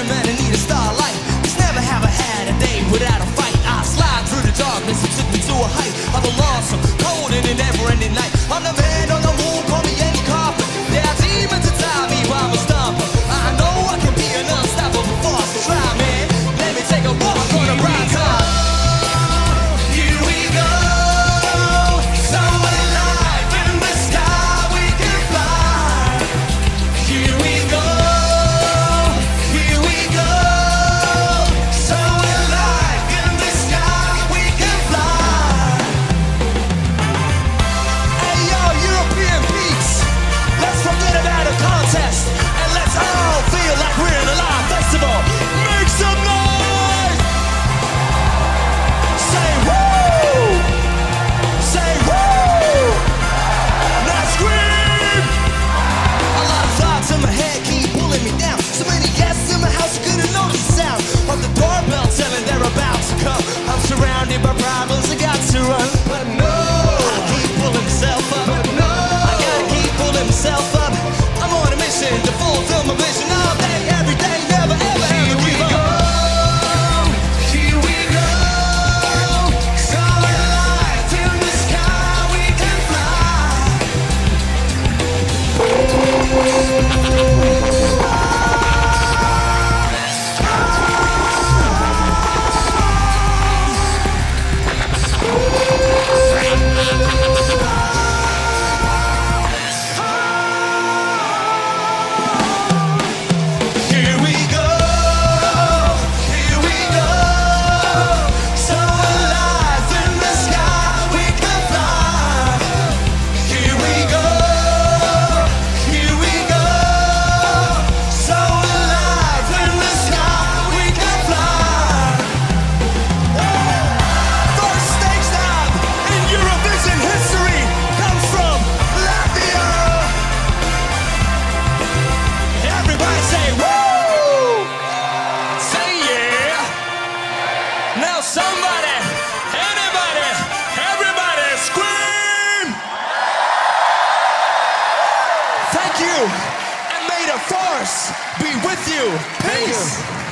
a man in need of starlight. Cause never have I had a day without a fight. I slide through the darkness and took me to a height of a lonesome, cold and an ever-ending night. I'm the man Thank you. And may the force be with you. Peace.